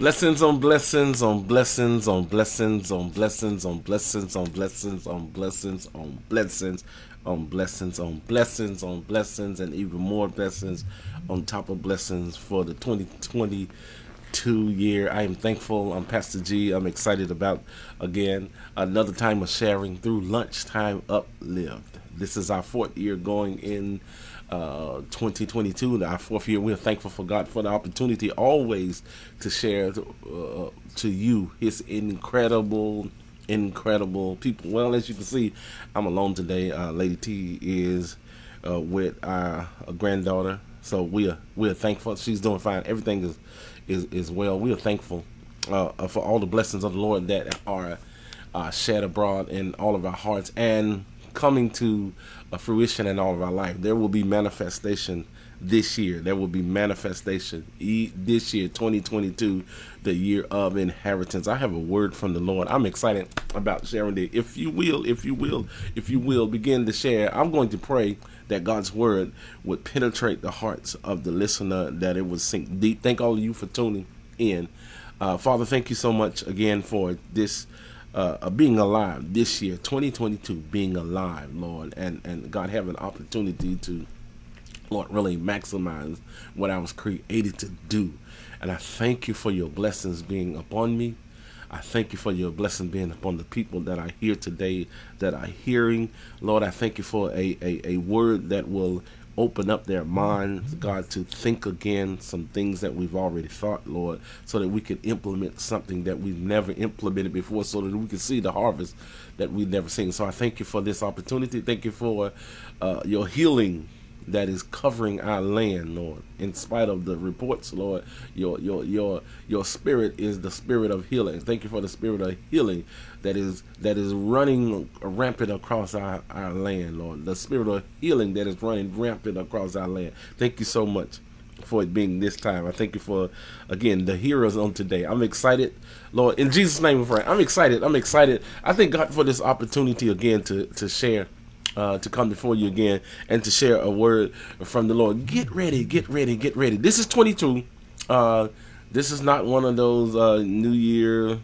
Blessings on blessings on blessings on blessings on blessings on blessings on blessings on blessings on blessings on blessings on blessings on blessings and even more blessings on top of blessings for the 2022 year. I am thankful. I'm Pastor G. I'm excited about again another time of sharing through lunchtime uplift. This is our fourth year going in uh, 2022, our fourth year. We're thankful for God for the opportunity always to share uh, to you His incredible, incredible people. Well, as you can see, I'm alone today. Uh, Lady T is uh, with our granddaughter, so we are we are thankful. She's doing fine. Everything is is is well. We are thankful uh, for all the blessings of the Lord that are uh, shed abroad in all of our hearts and coming to a fruition in all of our life. There will be manifestation this year. There will be manifestation this year, 2022, the year of inheritance. I have a word from the Lord. I'm excited about sharing it. If you will, if you will, if you will begin to share, I'm going to pray that God's word would penetrate the hearts of the listener, that it would sink deep. Thank all of you for tuning in. Uh, Father, thank you so much again for this uh, being alive this year, 2022, being alive, Lord, and, and God have an opportunity to, Lord, really maximize what I was created to do. And I thank you for your blessings being upon me. I thank you for your blessing being upon the people that I hear today, that are hearing. Lord, I thank you for a, a, a word that will open up their minds, God, to think again some things that we've already thought, Lord, so that we can implement something that we've never implemented before, so that we can see the harvest that we've never seen. So I thank you for this opportunity. Thank you for uh, your healing that is covering our land, Lord. In spite of the reports, Lord, your your your your spirit is the spirit of healing. Thank you for the spirit of healing that is that is running rampant across our, our land, Lord. The spirit of healing that is running rampant across our land. Thank you so much for it being this time. I thank you for again the heroes on today. I'm excited, Lord. In Jesus' name, friend. I'm excited. I'm excited. I thank God for this opportunity again to to share uh, to come before you again and to share a word from the Lord. Get ready, get ready, get ready. This is 22. Uh, this is not one of those uh, New Year,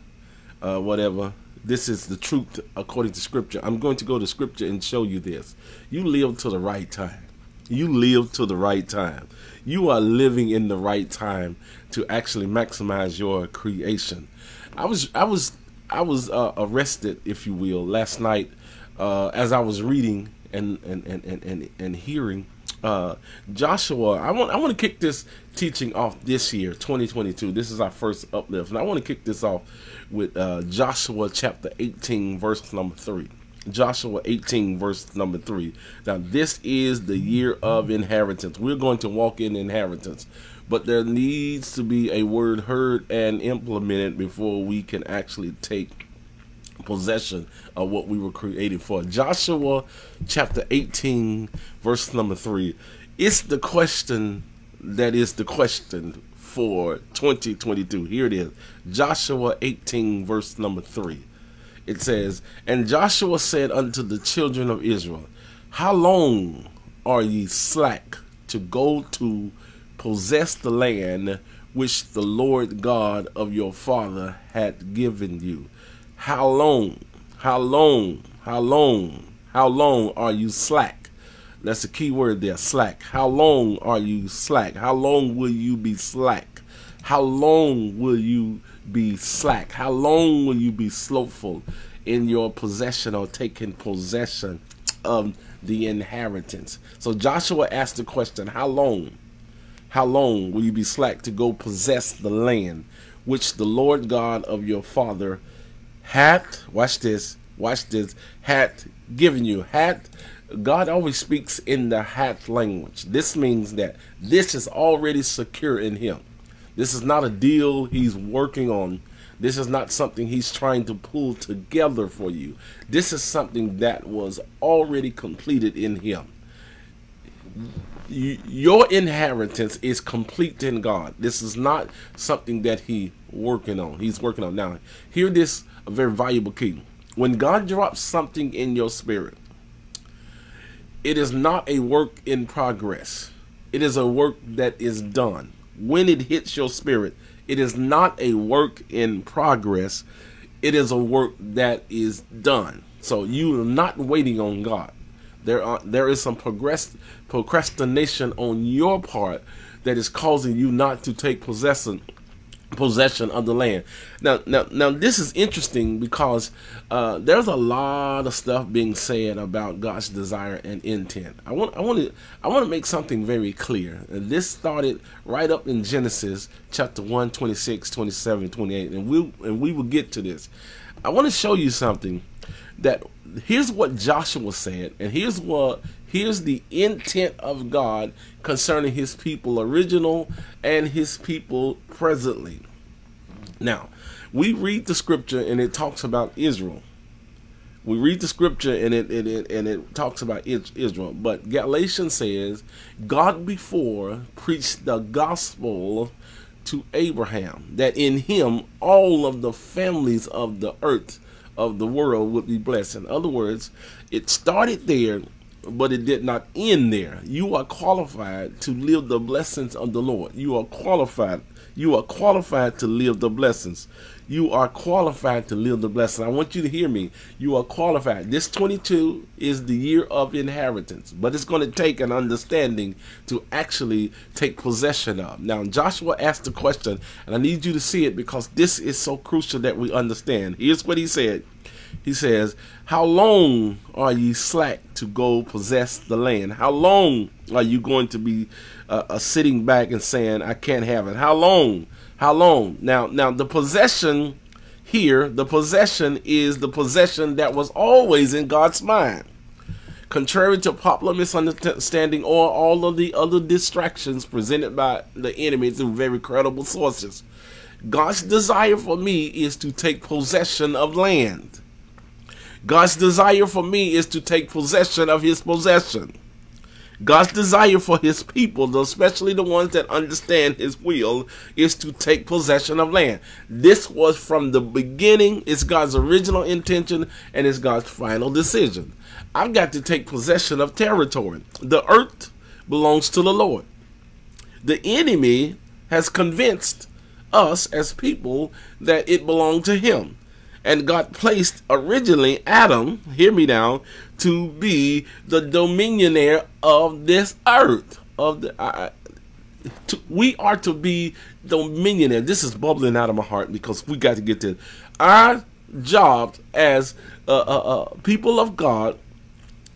uh, whatever. This is the truth according to Scripture. I'm going to go to Scripture and show you this. You live to the right time. You live to the right time. You are living in the right time to actually maximize your creation. I was, I was, I was uh, arrested, if you will, last night uh, as I was reading and and and and and, and hearing uh, Joshua, I want I want to kick this teaching off this year, 2022. This is our first uplift, and I want to kick this off with uh, Joshua chapter 18, verse number three. Joshua 18, verse number 3. Now, this is the year of inheritance. We're going to walk in inheritance, but there needs to be a word heard and implemented before we can actually take possession of what we were created for. Joshua chapter 18, verse number 3. It's the question that is the question for 2022. Here it is Joshua 18, verse number 3. It says, And Joshua said unto the children of Israel, How long are ye slack to go to possess the land which the Lord God of your father had given you? How long? How long? How long? How long are you slack? That's the key word there, slack. How long are you slack? How long will you be slack? How long will you be slack? How long will you be slowful in your possession or taking possession of the inheritance? So Joshua asked the question, How long? How long will you be slack to go possess the land which the Lord God of your father hath, watch this, watch this, hath given you. Hath, God always speaks in the hath language. This means that this is already secure in Him. This is not a deal He's working on. This is not something He's trying to pull together for you. This is something that was already completed in Him your inheritance is complete in God. This is not something that He working on. He's working on now. Hear this a very valuable key. When God drops something in your spirit, it is not a work in progress. It is a work that is done. When it hits your spirit, It is not a work in progress. It is a work that is done. So you are not waiting on God. There are there is some progress procrastination on your part that is causing you not to take possession possession of the land. Now, now, now, this is interesting because uh, there's a lot of stuff being said about God's desire and intent. I want, I want to, I want to make something very clear. And this started right up in Genesis chapter 1, 26, 27, 28, and we, and we will get to this. I want to show you something that here's what Joshua said, and here's what here's the intent of God concerning his people original and his people presently. Now, we read the scripture and it talks about Israel. We read the scripture and it, it, it and it talks about Israel, but Galatians says God before preached the gospel to Abraham that in him all of the families of the earth of the world would be blessed. In other words, it started there, but it did not end there. You are qualified to live the blessings of the Lord. You are qualified. You are qualified to live the blessings. You are qualified to live the blessing. I want you to hear me. You are qualified. This 22 is the year of inheritance, but it's going to take an understanding to actually take possession of. Now, Joshua asked the question, and I need you to see it because this is so crucial that we understand. Here's what he said. He says, How long are ye slack to go possess the land? How long are you going to be uh, uh, sitting back and saying, I can't have it? How long? How long? Now, now the possession here, the possession is the possession that was always in God's mind. Contrary to popular misunderstanding or all of the other distractions presented by the enemy through very credible sources, God's desire for me is to take possession of land. God's desire for me is to take possession of his possession. God's desire for his people, especially the ones that understand his will, is to take possession of land. This was from the beginning, it's God's original intention, and it's God's final decision. I've got to take possession of territory. The earth belongs to the Lord. The enemy has convinced us as people that it belonged to him and God placed originally Adam, hear me now, to be the dominionaire of this earth. Of the, to, we are to be dominionaire. This is bubbling out of my heart because we got to get this. Our job as uh, uh, uh, people of God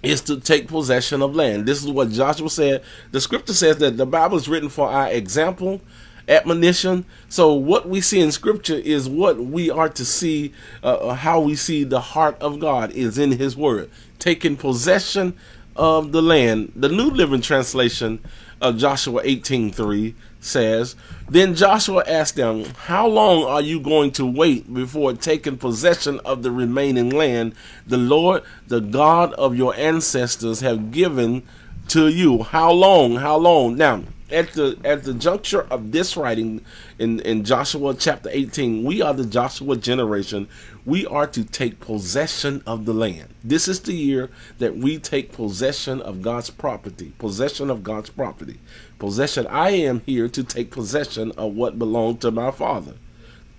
is to take possession of land. This is what Joshua said. The scripture says that the Bible is written for our example admonition. So what we see in Scripture is what we are to see, uh, uh, how we see the heart of God is in His Word, taking possession of the land. The New Living Translation of Joshua 18:3 says, Then Joshua asked them, How long are you going to wait before taking possession of the remaining land the Lord, the God of your ancestors, have given to you? How long? How long? Now, at the at the juncture of this writing in in Joshua chapter 18 we are the Joshua generation we are to take possession of the land. This is the year that we take possession of God's property possession of God's property. Possession. I am here to take possession of what belonged to my father.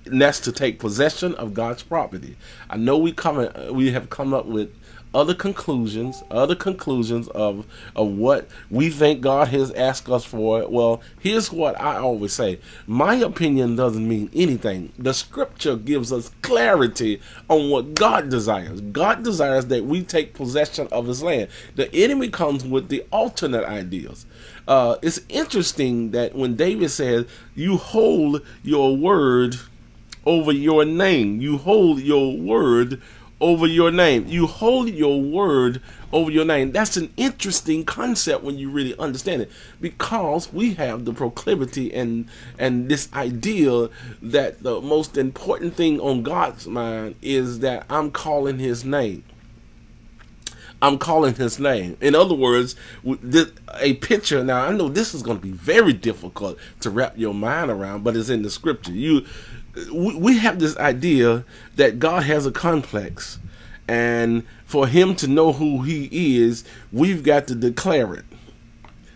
And that's to take possession of God's property. I know we come we have come up with other conclusions, other conclusions of of what we think God has asked us for. Well, here's what I always say: my opinion doesn't mean anything. The Scripture gives us clarity on what God desires. God desires that we take possession of His land. The enemy comes with the alternate ideas. Uh, it's interesting that when David says, "You hold your word over your name," you hold your word over your name. You hold your word over your name. That's an interesting concept when you really understand it because we have the proclivity and and this idea that the most important thing on God's mind is that I'm calling his name. I'm calling his name. In other words, a picture. Now I know this is going to be very difficult to wrap your mind around, but it's in the scripture. You we have this idea that God has a complex, and for him to know who he is, we've got to declare it.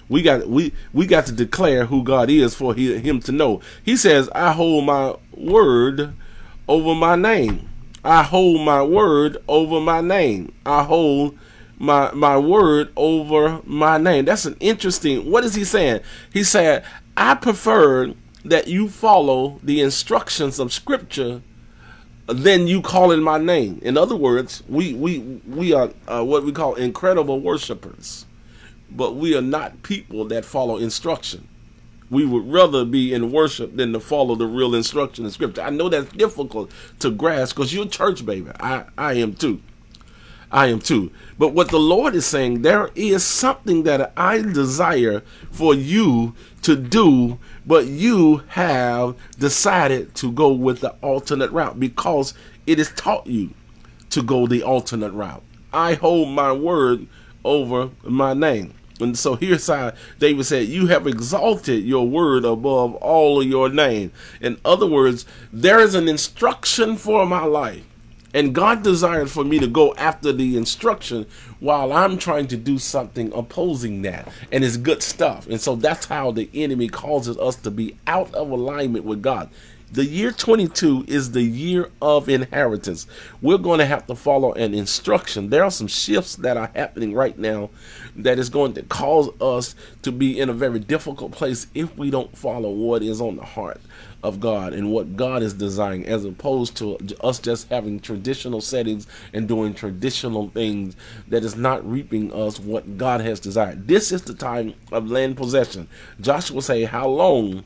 We got we we got to declare who God is for he, him to know. He says, "I hold my word over my name. I hold my word over my name. I hold my my word over my name." That's an interesting. What is he saying? He said, "I prefer that you follow the instructions of Scripture." Then you calling my name. In other words, we we we are uh, what we call incredible worshipers but we are not people that follow instruction. We would rather be in worship than to follow the real instruction in scripture. I know that's difficult to grasp because you're a church baby. I, I am too. I am too. But what the Lord is saying, there is something that I desire for you to do, but you have decided to go with the alternate route because it is taught you to go the alternate route. I hold my word over my name. And so here's how David said, You have exalted your word above all of your name. In other words, there is an instruction for my life. And God desired for me to go after the instruction while I'm trying to do something opposing that. And it's good stuff. And so that's how the enemy causes us to be out of alignment with God. The year 22 is the year of inheritance. We're going to have to follow an instruction. There are some shifts that are happening right now that is going to cause us to be in a very difficult place if we don't follow what is on the heart of God and what God is designing, as opposed to us just having traditional settings and doing traditional things that is not reaping us what God has desired. This is the time of land possession. Joshua say, How long?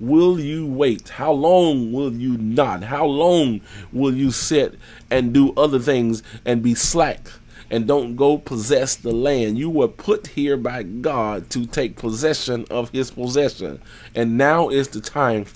will you wait? How long will you not? How long will you sit and do other things and be slack and don't go possess the land? You were put here by God to take possession of his possession. And now is the time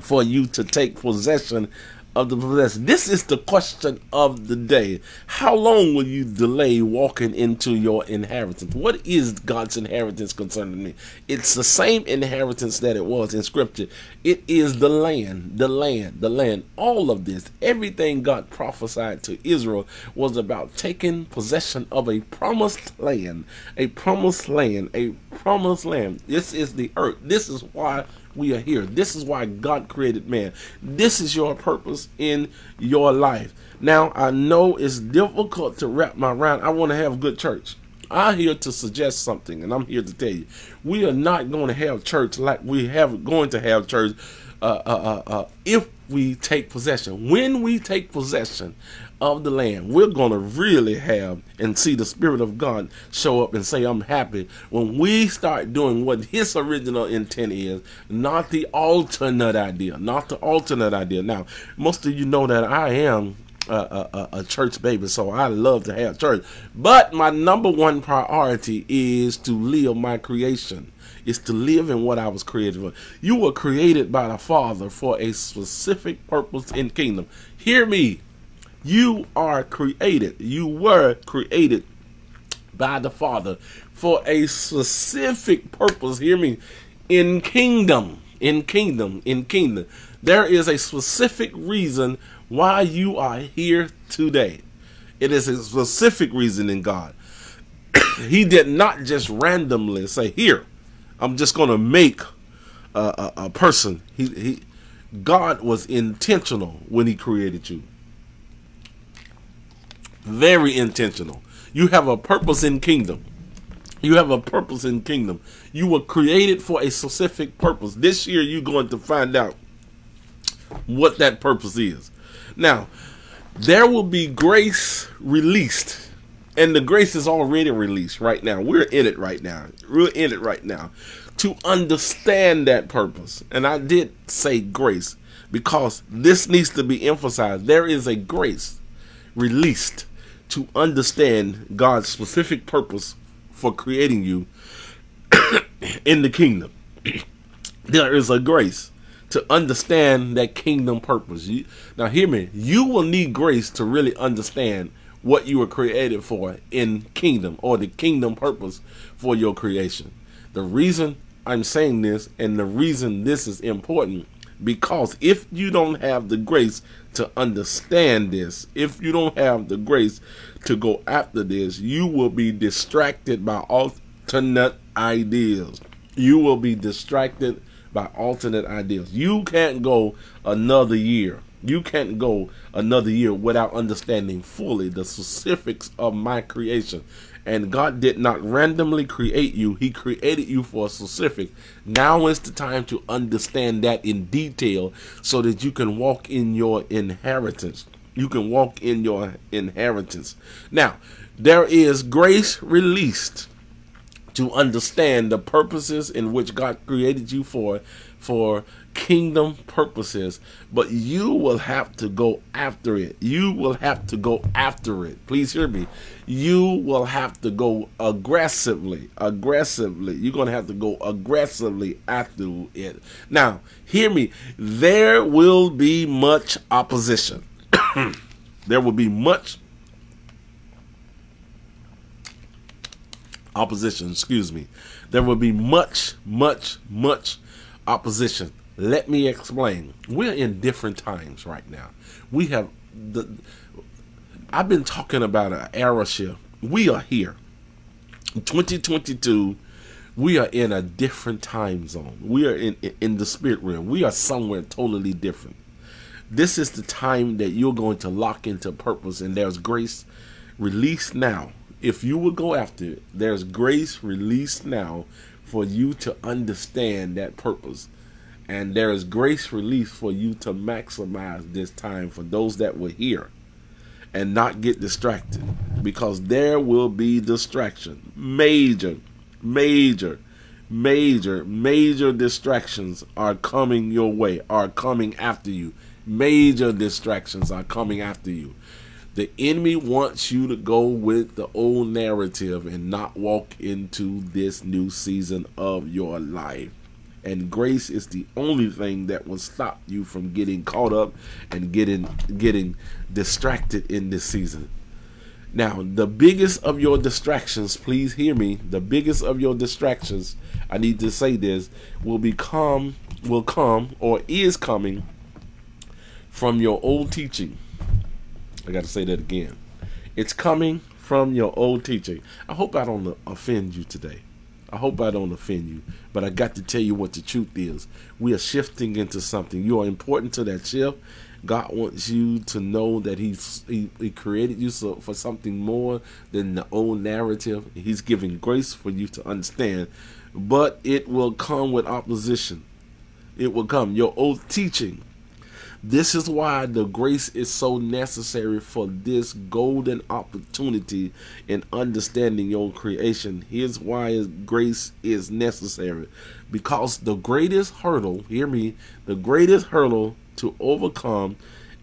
for you to take possession of the possessed. This is the question of the day. How long will you delay walking into your inheritance? What is God's inheritance concerning me? It's the same inheritance that it was in Scripture. It is the land, the land, the land. All of this, everything God prophesied to Israel was about taking possession of a promised land, a promised land, a promised land. This is the earth. This is why we are here. This is why God created man. This is your purpose in your life. Now, I know it's difficult to wrap my mind. I want to have a good church. I'm here to suggest something, and I'm here to tell you, we are not going to have church like we have going to have church uh, uh, uh, uh if we take possession. When we take possession of the land, we're going to really have and see the Spirit of God show up and say, I'm happy when we start doing what His original intent is, not the alternate idea, not the alternate idea. Now, most of you know that I am a, a, a, church baby, so I love to have church. But my number one priority is to live my creation. Is to live in what I was created for. You were created by the Father for a specific purpose in kingdom. Hear me. You are created. You were created by the Father for a specific purpose. Hear me. In kingdom. In kingdom. In kingdom. There is a specific reason why you are here today. It is a specific reason in God. he did not just randomly say, Here, I'm just going to make a, a, a person. He, he, God was intentional when He created you. Very intentional. You have a purpose in kingdom. You have a purpose in kingdom. You were created for a specific purpose. This year, you're going to find out what that purpose is. Now, there will be grace released, and the grace is already released right now. We're in it right now. We're in it right now to understand that purpose. And I did say grace because this needs to be emphasized. There is a grace released to understand God's specific purpose for creating you in the kingdom. there is a grace to understand that kingdom purpose. You, now, hear me. You will need grace to really understand what you were created for in kingdom or the kingdom purpose for your creation. The reason I'm saying this and the reason this is important because if you don't have the grace to understand this, if you don't have the grace to go after this, you will be distracted by alternate ideas. You will be distracted by alternate ideas. You can't go another year. You can't go another year without understanding fully the specifics of my creation. And God did not randomly create you, He created you for a specific. Now is the time to understand that in detail so that you can walk in your inheritance. You can walk in your inheritance. Now, there is grace released to understand the purposes in which God created you for for kingdom purposes, but you will have to go after it. You will have to go after it. Please hear me. You will have to go aggressively. Aggressively. You're going to have to go aggressively after it. Now, hear me. There will be much opposition. there will be much opposition, excuse me. There will be much, much, much opposition. Let me explain. We're in different times right now. We have the I've been talking about an era shift. We are here. 2022 we are in a different time zone. We are in in the spirit realm. We are somewhere totally different. This is the time that you're going to lock into purpose and there's grace released now if you will go after it, there's grace released now for you to understand that purpose. And there is grace released for you to maximize this time for those that were here and not get distracted because there will be distraction. Major, major, major, major distractions are coming your way, are coming after you. Major distractions are coming after you. The enemy wants you to go with the old narrative and not walk into this new season of your life. And grace is the only thing that will stop you from getting caught up and getting getting distracted in this season. Now, the biggest of your distractions, please hear me, the biggest of your distractions, I need to say this, will become will come or is coming from your old teaching I got to say that again. It's coming from your old teaching. I hope I don't offend you today. I hope I don't offend you, but I got to tell you what the truth is. We are shifting into something. You are important to that shift. God wants you to know that He's He, he created you so, for something more than the old narrative. He's giving grace for you to understand, but it will come with opposition. It will come. Your old teaching this is why the grace is so necessary for this golden opportunity in understanding your creation. Here's why grace is necessary. Because the greatest hurdle, hear me, the greatest hurdle to overcome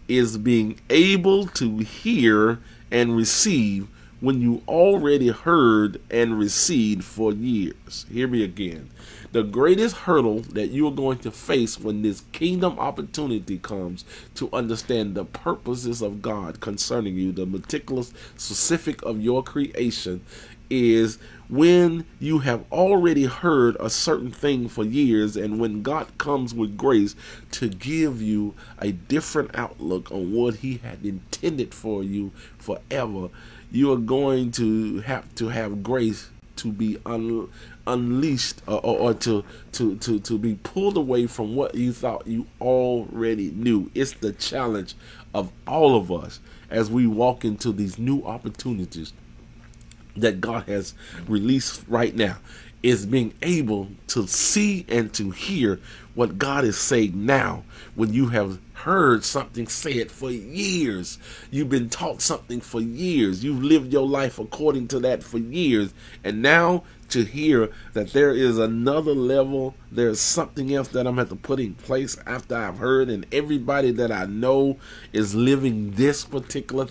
is being able to hear and receive when you already heard and received for years. Hear me again. The greatest hurdle that you are going to face when this kingdom opportunity comes to understand the purposes of God concerning you, the meticulous specific of your creation, is when you have already heard a certain thing for years and when God comes with grace to give you a different outlook on what he had intended for you forever you are going to have to have grace to be un, unleashed or, or, or, to, to, to, to be pulled away from what you thought you already knew. It's the challenge of all of us as we walk into these new opportunities that God has released right now is being able to see and to hear what God is saying now when you have heard something said for years. You've been taught something for years. You've lived your life according to that for years. And now to hear that there is another level, there's something else that I'm going to put in place after I've heard, and everybody that I know is living this particular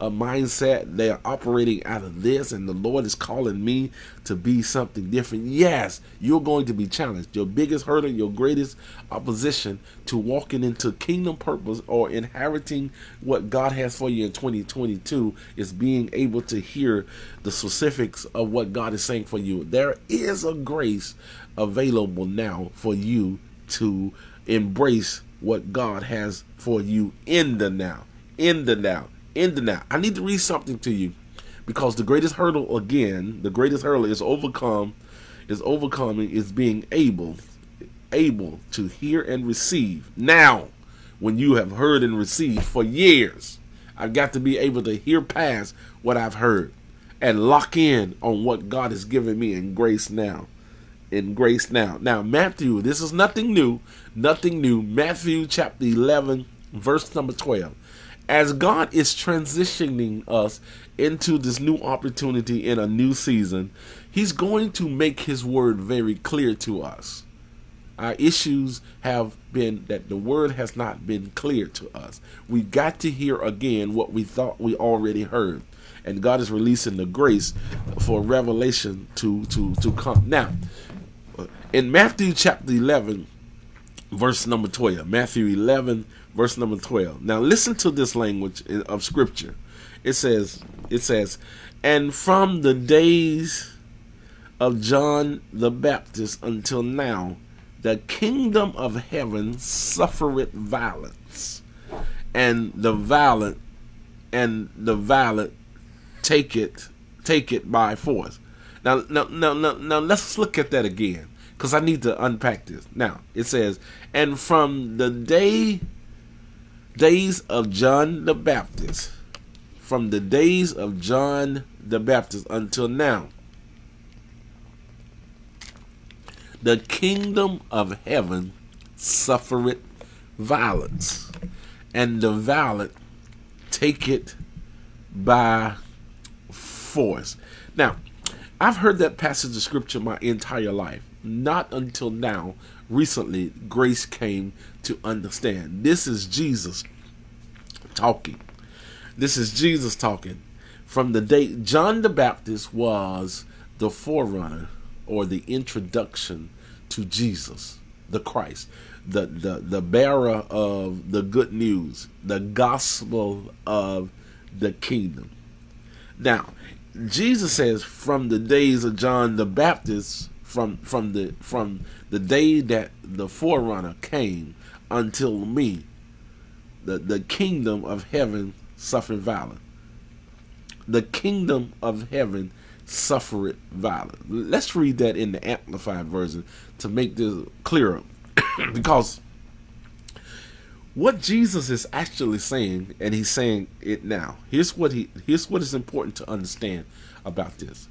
uh, mindset. They're operating out of this, and the Lord is calling me to be something different. Yes, you're going to be challenged. Your biggest hurdle, your greatest opposition to walking into kingdom purpose or inheriting what God has for you in 2022 is being able to hear the specifics of what God is saying for you. There is a grace available now for you to embrace what God has for you in the now. In the now. In the now. I need to read something to you because the greatest hurdle, again, the greatest hurdle is overcome is overcoming is being able able to hear and receive. Now, when you have heard and received for years, I've got to be able to hear past what I've heard and lock in on what God has given me in grace now. In grace now. Now, Matthew, this is nothing new. Nothing new. Matthew chapter 11, verse number 12. As God is transitioning us into this new opportunity in a new season, He's going to make His word very clear to us. Our issues have been that the word has not been clear to us. We got to hear again what we thought we already heard. And God is releasing the grace for revelation to to to come. Now, in Matthew chapter 11, verse number 12. Matthew 11, verse number 12. Now listen to this language of scripture. It says, it says, and from the days of John the Baptist until now, the kingdom of heaven suffereth violence, and the violent and the violent take it take it by force. Now, now, now, now, now let's look at that again because I need to unpack this. Now it says, and from the day days of John the Baptist, from the days of John the Baptist until now, the kingdom of heaven suffereth violence, and the violent take it by force. Now, I've heard that passage of scripture my entire life. Not until now, recently, grace came to understand. This is Jesus talking. This is Jesus talking. From the day John the Baptist was the forerunner or the introduction to Jesus, the Christ, the, the, the bearer of the good news, the gospel of the kingdom. Now, Jesus says from the days of John the Baptist, from from the from the day that the forerunner came until me, the, the kingdom of heaven suffered violence. The kingdom of heaven suffered violence. Let's read that in the amplified version to make this clearer. because what Jesus is actually saying, and he's saying it now. Here's what he here's what is important to understand about this.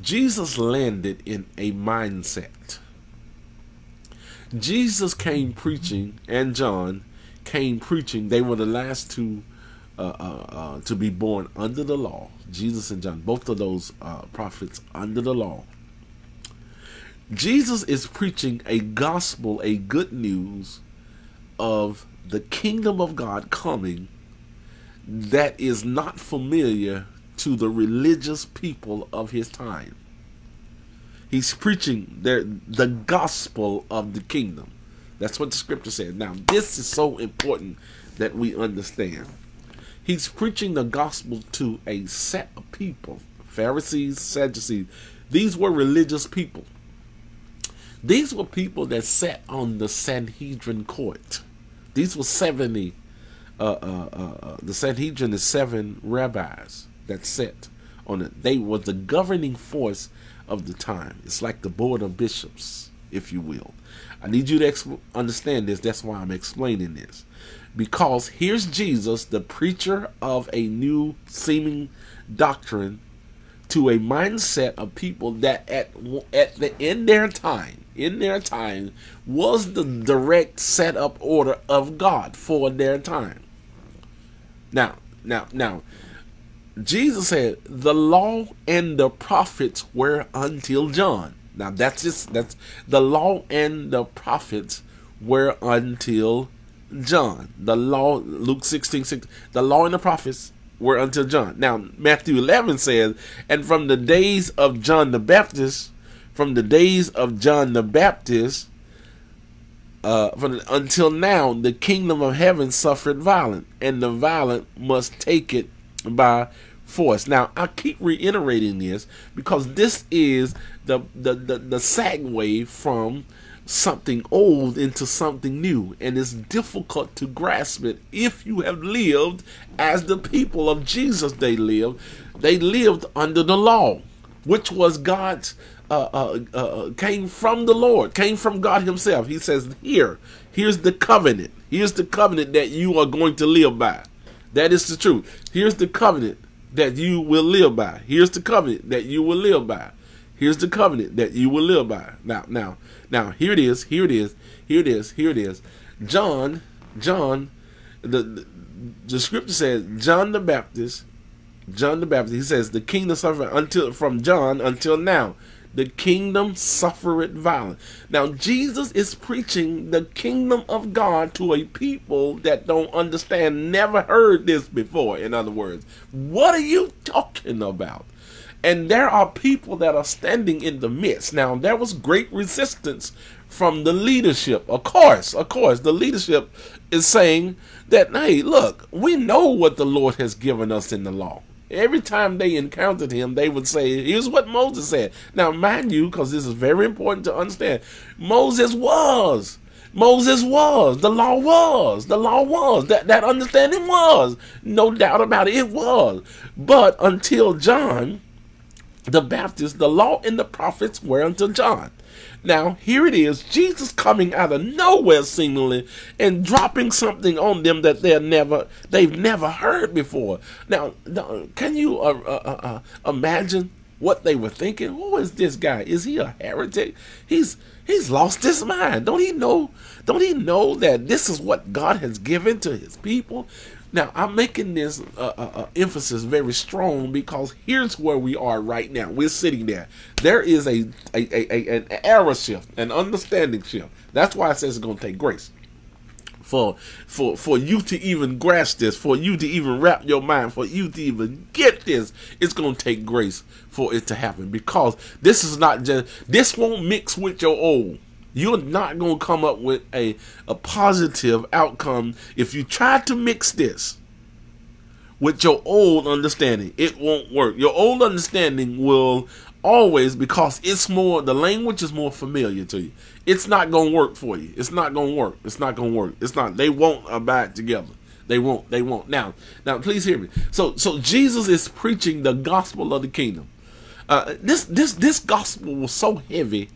Jesus landed in a mindset. Jesus came preaching, and John came preaching. They were the last two uh, uh, uh, to be born under the law. Jesus and John, both of those uh, prophets under the law. Jesus is preaching a gospel, a good news of the kingdom of God coming that is not familiar to the religious people of his time. He's preaching their, the gospel of the kingdom. That's what the scripture says. Now, this is so important that we understand. He's preaching the gospel to a set of people Pharisees, Sadducees. These were religious people. These were people that sat on the Sanhedrin court. These were 70. Uh, uh, uh, uh, the Sanhedrin is seven rabbis that sat on it. They were the governing force of the time. It's like the board of bishops, if you will. I need you to understand this. That's why I'm explaining this. Because here's Jesus, the preacher of a new seeming doctrine to a mindset of people that at at the in their time in their time was the direct set up order of God for their time. Now, now, now, Jesus said the law and the prophets were until John. Now that's just that's the law and the prophets were until John. The law Luke 16, 6, the law and the prophets were until John. Now, Matthew 11 says, And from the days of John the Baptist, from the days of John the Baptist, uh, from until now, the kingdom of heaven suffered violence, and the violent must take it by force. Now, I keep reiterating this because this is the the the, the segue from something old into something new, and it's difficult to grasp it if you have lived as the people of Jesus they lived. They lived under the law, which was God's uh, uh, uh, came from the Lord, came from God Himself. He says, "Here, here's the covenant. Here's the covenant that you are going to live by. That is the truth. Here's the covenant that you will live by. Here's the covenant that you will live by. Here's the covenant that you will live by. Now, now, now, here it is. Here it is. Here it is. Here it is. John, John, the the, the scripture says John the Baptist, John the Baptist. He says the kingdom suffered until from John until now. The kingdom suffereth violence. Now Jesus is preaching the kingdom of God to a people that don't understand, never heard this before. In other words, what are you talking about? And there are people that are standing in the midst. Now, there was great resistance from the leadership. Of course, of course, the leadership is saying that, hey, look, we know what the Lord has given us in the law. Every time they encountered him, they would say, here's what Moses said. Now, mind you, because this is very important to understand, Moses was. Moses was. The law was. The law was. That, that understanding was. No doubt about it, it was. But until John the Baptist, the law and the prophets were until John. Now, here it is, Jesus coming out of nowhere seemingly and dropping something on them that they're never they've never heard before. Now, can you uh, uh, uh, uh, imagine what they were thinking? Who is this guy? Is he a heretic? He's he's lost his mind. Don't he know? Don't he know that this is what God has given to his people? Now, I'm making this uh, uh, uh, emphasis very strong because here's where we are right now. We're sitting there. There is a, a, a, a an era shift, an understanding shift. That's why it says it's going to take grace for for for you to even grasp this, for you to even wrap your mind, for you to even get this. It's going to take grace for it to happen because this is not just this won't mix with your old. You're not going to come up with a, a positive outcome if you try to mix this with your old understanding. It won't work. Your old understanding will always, because it's more, the language is more familiar to you. It's not going to work for you. It's not going to work. It's not going to work. It's not. They won't abide together. They won't. They won't. Now, now, please hear me. So, so Jesus is preaching the gospel of the kingdom. Uh, this, this, this gospel was so heavy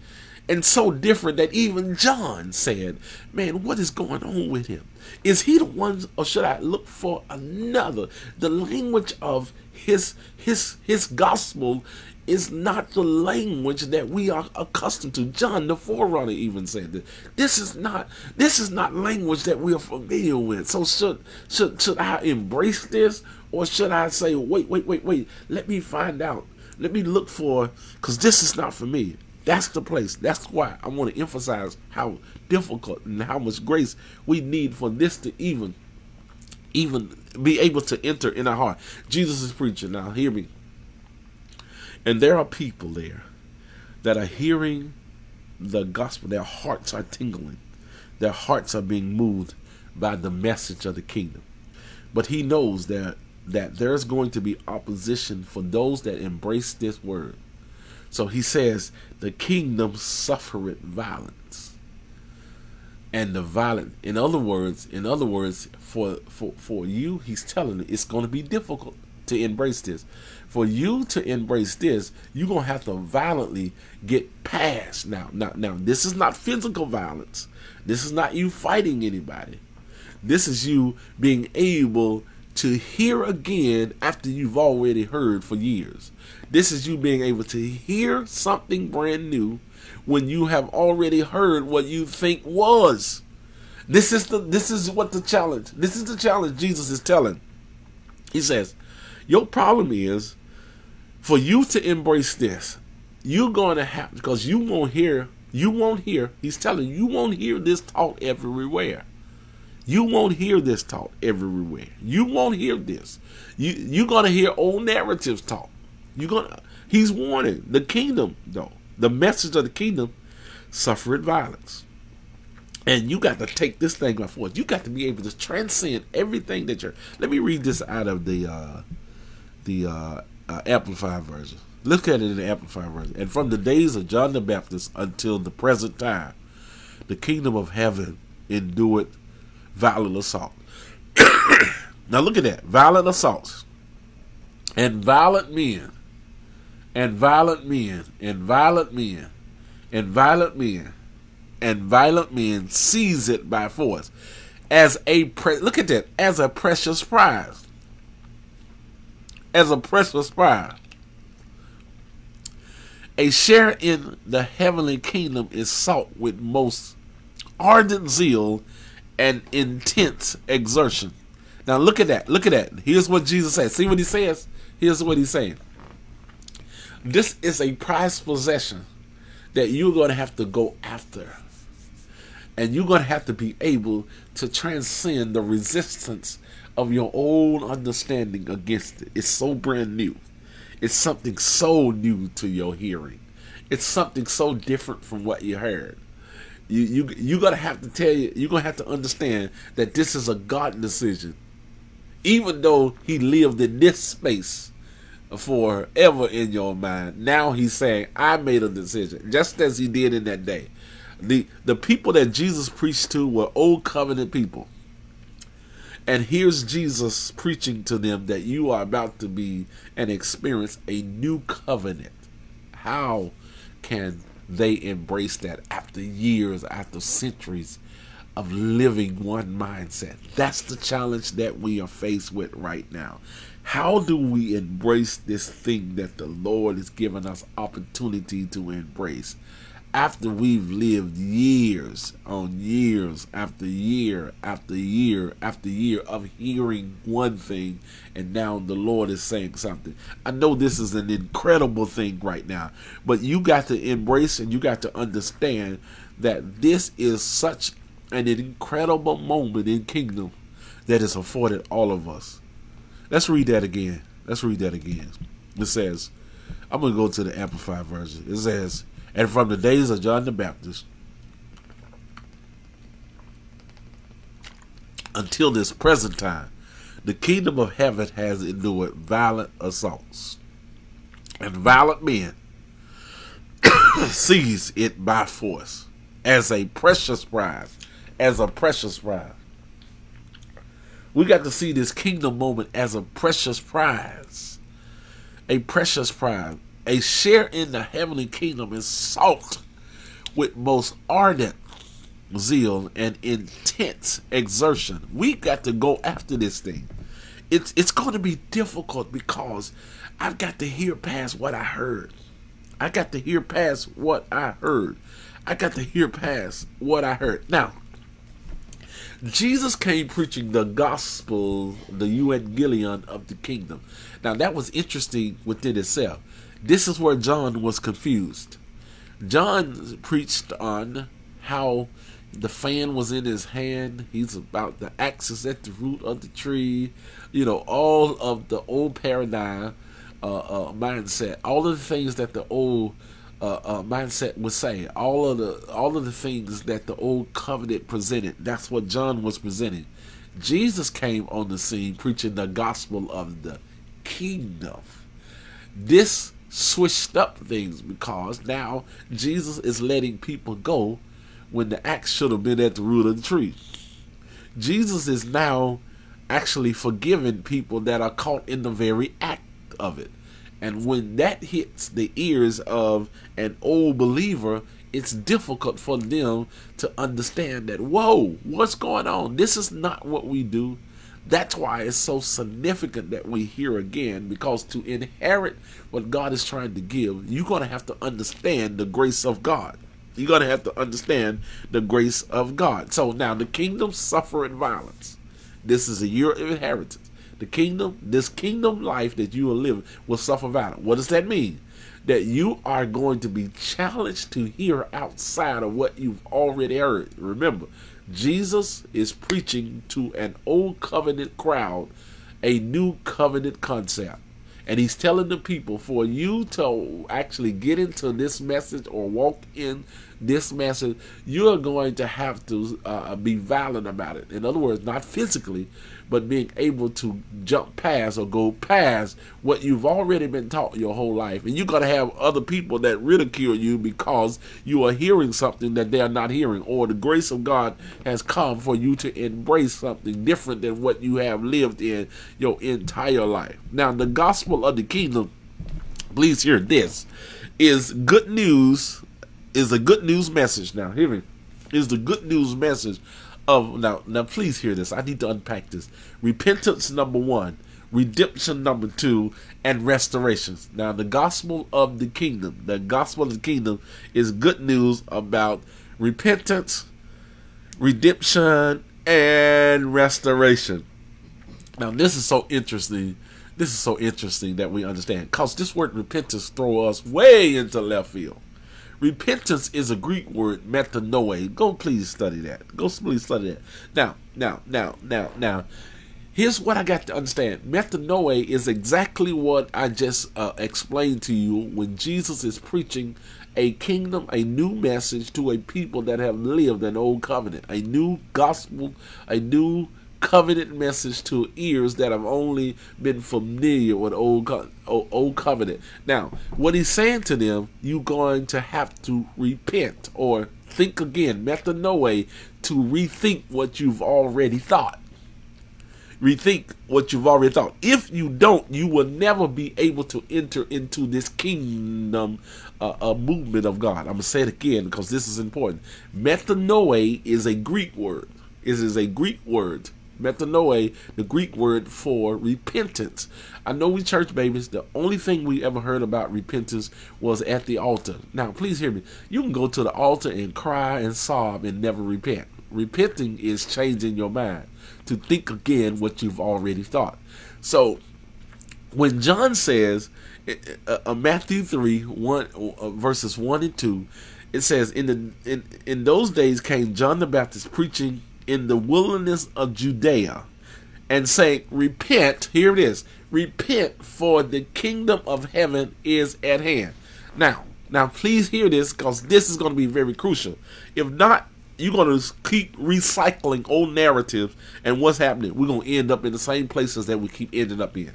and so different that even John said, Man, what is going on with him? Is he the one or should I look for another? The language of his his his gospel is not the language that we are accustomed to. John the forerunner even said that this is not this is not language that we are familiar with. So should should should I embrace this or should I say wait wait wait wait let me find out let me look for because this is not for me that's the place. That's why I want to emphasize how difficult and how much grace we need for this to even even be able to enter in our heart. Jesus is preaching. Now hear me. And there are people there that are hearing the gospel. Their hearts are tingling. Their hearts are being moved by the message of the kingdom. But he knows that that there's going to be opposition for those that embrace this word. So he says, the kingdom suffereth violence. And the violent, in other words, in other words, for for for you, he's telling you it's going to be difficult to embrace this. For you to embrace this, you're gonna have to violently get past. Now, now, now, this is not physical violence. This is not you fighting anybody. This is you being able to hear again after you've already heard for years. This is you being able to hear something brand new when you have already heard what you think was. This is the this is what the challenge. This is the challenge Jesus is telling. He says, "Your problem is for you to embrace this. You're going to have because you won't hear you won't hear. He's telling you, you won't hear this taught everywhere. You won't hear this taught everywhere. You won't hear this. You you're gonna hear old narratives taught. You're gonna he's warning the kingdom, though. The message of the kingdom suffered violence. And you got to take this thing by force. You got to be able to transcend everything that you're. Let me read this out of the uh, the uh, uh, Amplified version. Look at it in the Amplified version. And from the days of John the Baptist until the present time, the kingdom of heaven endured violent assault. now look at that. Violent assaults. And violent men. And violent men, and violent men, and violent men, and violent men seize it by force as a pre- look at that. As a precious prize. As a precious prize. A share in the heavenly kingdom is sought with most ardent zeal and intense exertion now look at that look at that here's what jesus says see what he says here's what he's saying this is a prized possession that you're going to have to go after and you're going to have to be able to transcend the resistance of your own understanding against it. It's so brand new. It's something so new to your hearing. It's something so different from what you heard. You you you're gonna have to tell you you're gonna have to understand that this is a God decision. Even though he lived in this space forever in your mind, now he's saying, I made a decision, just as he did in that day the the people that Jesus preached to were old covenant people. And here's Jesus preaching to them that you are about to be and experience a new covenant. How can they embrace that after years, after centuries of living one mindset? That's the challenge that we are faced with right now. How do we embrace this thing that the Lord has given us opportunity to embrace? After we've lived years on years after year after year after year of hearing one thing and now the Lord is saying something. I know this is an incredible thing right now, but you got to embrace and you got to understand that this is such an incredible moment in kingdom that is afforded all of us. Let's read that again. Let's read that again. It says, I'm going to go to the Amplified version. It says, and from the days of John the Baptist until this present time, the kingdom of heaven has endured violent assaults, and violent men seize it by force as a precious prize, as a precious prize. We got to see this kingdom moment as a precious prize, a precious prize a share in the heavenly kingdom is sought with most ardent zeal and intense exertion. We got to go after this thing. It's it's going to be difficult because I've got to hear past what I heard. I got to hear past what I heard. I got to hear past what I heard. Now, Jesus came preaching the gospel, the evangelion of the kingdom. Now that was interesting within itself this is where John was confused. John preached on how the fan was in his hand. He's about the axis at the root of the tree. You know, all of the old paradigm uh, uh, mindset, all of the things that the old uh, uh mindset would say, all of the all of the things that the old covenant presented. That's what John was presenting. Jesus came on the scene preaching the gospel of the kingdom. This switched up things because now Jesus is letting people go when the axe should have been at the root of the tree. Jesus is now actually forgiving people that are caught in the very act of it. And when that hits the ears of an old believer, it's difficult for them to understand that, whoa, what's going on? This is not what we do. That's why it's so significant that we hear again, because to inherit what God is trying to give, you're going to have to understand the grace of God. You're going to have to understand the grace of God. So now the kingdom suffer in violence. This is a year of inheritance. The kingdom, this kingdom life that you will live will suffer violence. What does that mean? That you are going to be challenged to hear outside of what you've already heard. Remember, Jesus is preaching to an old covenant crowd a new covenant concept. And he's telling the people for you to actually get into this message or walk in this message, you're going to have to uh, be violent about it. In other words, not physically, but being able to jump past or go past what you've already been taught your whole life. And you're going to have other people that ridicule you because you are hearing something that they are not hearing, or the grace of God has come for you to embrace something different than what you have lived in your entire life. Now, the gospel of the kingdom please hear this, is good news, is a good news message. Now, hear me, is the good news message of, now, now please hear this. I need to unpack this. Repentance, number one, redemption, number two, and restorations. Now, the gospel of the kingdom, the gospel of the kingdom is good news about repentance, redemption, and restoration. Now, this is so interesting. This is so interesting that we understand. Because this word repentance throw us way into left field. Repentance is a Greek word, metanoe. Go please study that. Go please study that. Now, now, now, now, now. Here's what I got to understand. Metanoe is exactly what I just uh, explained to you when Jesus is preaching a kingdom, a new message to a people that have lived an old covenant, a new gospel, a new covenant message to ears that have only been familiar with old old covenant. Now, what he's saying to them, you're going to have to repent or think again, metanoe, to rethink what you've already thought rethink what you've already thought. If you don't, you will never be able to enter into this kingdom uh, uh, movement of God. I'm going to say it again because this is important. Metanoe is a Greek word. It is a Greek word. Metanoe, the Greek word for repentance. I know we church babies, the only thing we ever heard about repentance was at the altar. Now, please hear me. You can go to the altar and cry and sob and never repent. Repenting is changing your mind to think again what you've already thought. So when John says, uh, uh, Matthew 3, 1, uh, verses 1 and 2, it says, in, the, in, in those days came John the Baptist preaching in the wilderness of Judea and saying, Repent, here it is, repent, for the kingdom of heaven is at hand. Now, now please hear this because this is going to be very crucial. If not, you're going to keep recycling old narratives, and what's happening? We're going to end up in the same places that we keep ending up in.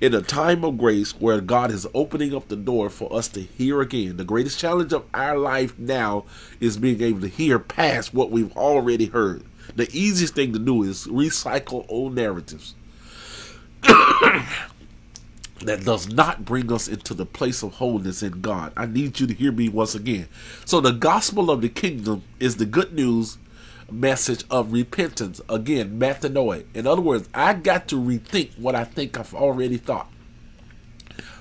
In a time of grace where God is opening up the door for us to hear again. The greatest challenge of our life now is being able to hear past what we've already heard. The easiest thing to do is recycle old narratives. that does not bring us into the place of wholeness in God. I need you to hear me once again. So, the gospel of the kingdom is the good news message of repentance. Again, metanoia. In other words, I got to rethink what I think I've already thought.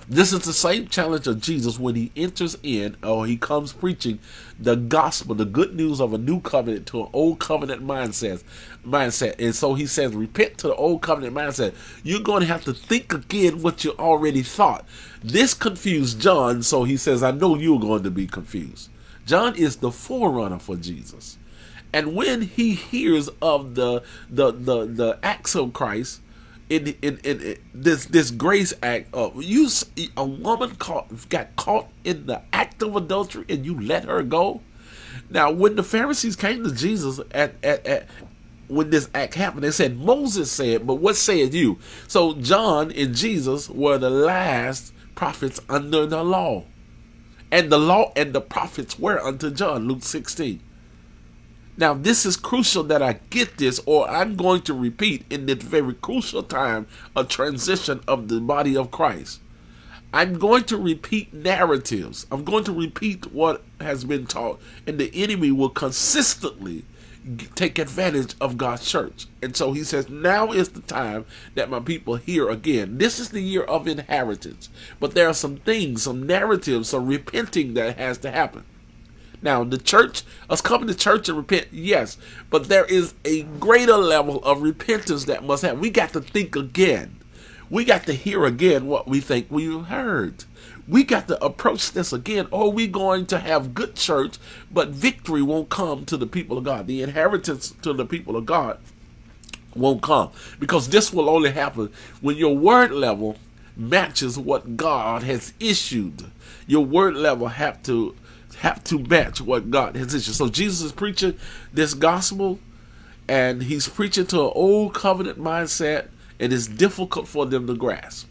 This is the same challenge of Jesus when he enters in or he comes preaching the gospel, the good news of a new covenant to an old covenant mindset. Mindset, and so he says, repent to the old covenant mindset. You're going to have to think again what you already thought. This confused John, so he says, I know you're going to be confused. John is the forerunner for Jesus. And when he hears of the the the, the acts of Christ, in, in, in, in, this this grace act of you a woman caught got caught in the act of adultery and you let her go? Now when the pharisees came to jesus at, at, at when this act happened they said moses said but what said you? So john and jesus were the last prophets under the law. And the law and the prophets were unto john luke 16 now, this is crucial that I get this, or I'm going to repeat in this very crucial time of transition of the body of Christ. I'm going to repeat narratives. I'm going to repeat what has been taught, and the enemy will consistently take advantage of God's church. And so he says, Now is the time that my people hear again. This is the year of inheritance. But there are some things, some narratives, some repenting that has to happen. Now, the church, us coming to church and repent, yes, but there is a greater level of repentance that must have. We got to think again. We got to hear again what we think we heard. We got to approach this again. Are we going to have good church, but victory won't come to the people of God? The inheritance to the people of God won't come because this will only happen when your word level matches what God has issued. Your word level have to have to match what God has issued. So Jesus is preaching this gospel, and he's preaching to an old covenant mindset, and it's difficult for them to grasp.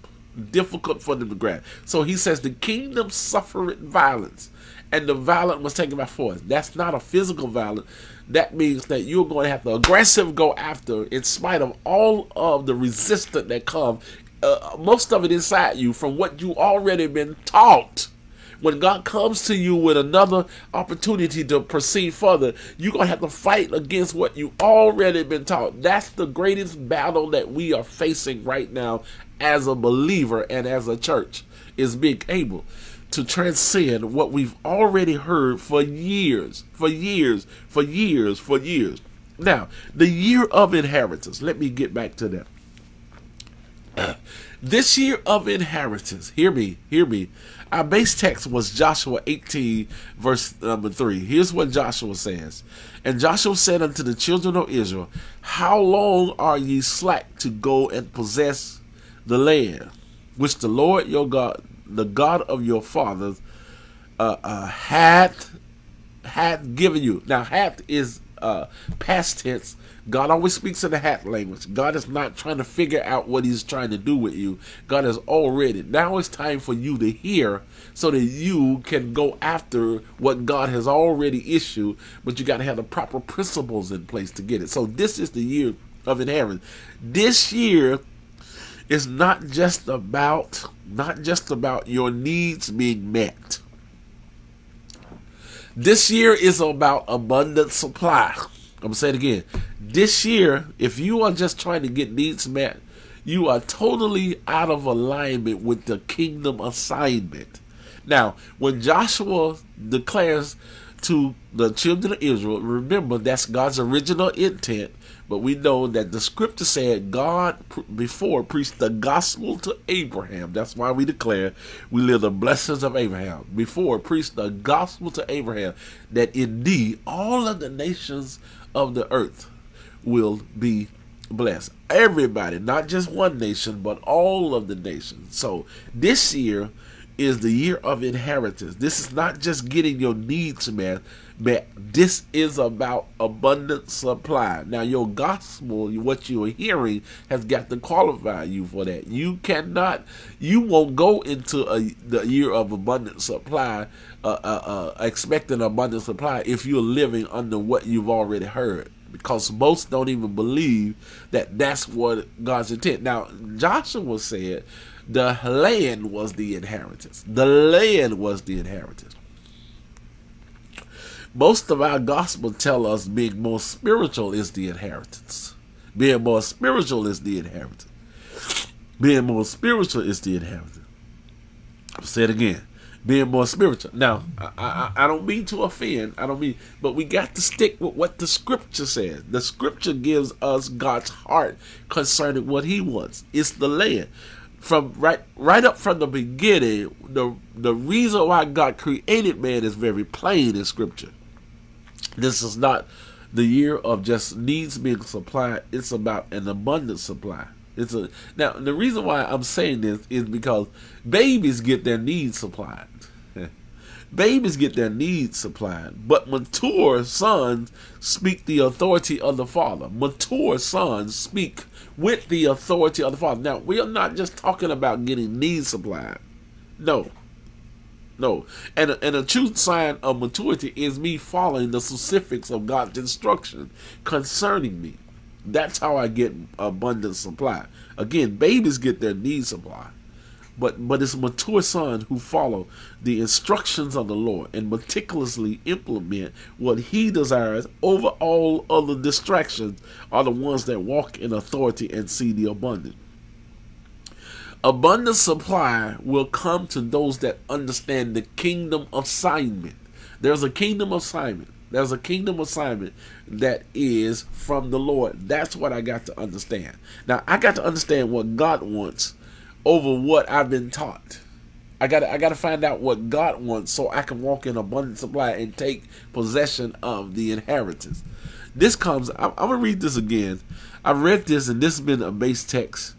Difficult for them to grasp. So he says the kingdom suffered violence, and the violent was taken by force. That's not a physical violence. That means that you're going to have to aggressive go after, in spite of all of the resistance that comes uh, most of it inside you from what you already been taught when God comes to you with another opportunity to proceed further, you're going to have to fight against what you already been taught. That's the greatest battle that we are facing right now as a believer and as a church is being able to transcend what we've already heard for years, for years, for years, for years. Now, the year of inheritance, let me get back to that. this year of inheritance, hear me, hear me. Our base text was Joshua 18, verse number 3. Here's what Joshua says. And Joshua said unto the children of Israel, How long are ye slack to go and possess the land which the Lord your God, the God of your fathers, uh, uh, hath, hath given you? Now, hath is uh, past tense God always speaks in the hat language. God is not trying to figure out what he's trying to do with you. God has already. Now it's time for you to hear so that you can go after what God has already issued, but you got to have the proper principles in place to get it. So this is the year of inheritance. This year is not just about not just about your needs being met. This year is about abundant supply. I'm gonna say it again. This year, if you are just trying to get needs met, you are totally out of alignment with the kingdom assignment. Now, when Joshua declares to the children of Israel, remember that's God's original intent but we know that the scripture said God before preached the gospel to Abraham. That's why we declare we live the blessings of Abraham. Before preached the gospel to Abraham that indeed all of the nations of the earth will be blessed. Everybody, not just one nation, but all of the nations. So this year is the year of inheritance. This is not just getting your needs met, but this is about abundant supply. Now, your gospel, what you are hearing, has got to qualify you for that. You cannot, you won't go into a, the year of abundant supply, uh, uh, uh, expecting abundant supply if you're living under what you've already heard because most don't even believe that that's what God's intent. Now, Joshua said the land was the inheritance. The land was the inheritance. Most of our gospel tell us being more spiritual is the inheritance. Being more spiritual is the inheritance. Being more spiritual is the inheritance. I'll say it again. Being more spiritual. Now, I, I, I don't mean to offend. I don't mean, but we got to stick with what the scripture says. The scripture gives us God's heart concerning what He wants. It's the land from right right up from the beginning, the the reason why God created man is very plain in Scripture. This is not the year of just needs being supplied. It's about an abundant supply. It's a now the reason why I'm saying this is because babies get their needs supplied. babies get their needs supplied, but mature sons speak the authority of the father. Mature sons speak with the authority of the Father. Now, we are not just talking about getting needs supplied. No. No. And a, and a true sign of maturity is me following the specifics of God's instruction concerning me. That's how I get abundant supply. Again, babies get their need supply. but but it's mature sons who follow the instructions of the Lord and meticulously implement what He desires over all other distractions are the ones that walk in authority and see the abundant. Abundant supply will come to those that understand the kingdom assignment. There's a kingdom assignment. There's a kingdom assignment that is from the Lord. That's what I got to understand. Now, I got to understand what God wants over what I've been taught. I got I got to find out what God wants so I can walk in abundant supply and take possession of the inheritance. This comes. I'm, I'm gonna read this again. I read this and this has been a base text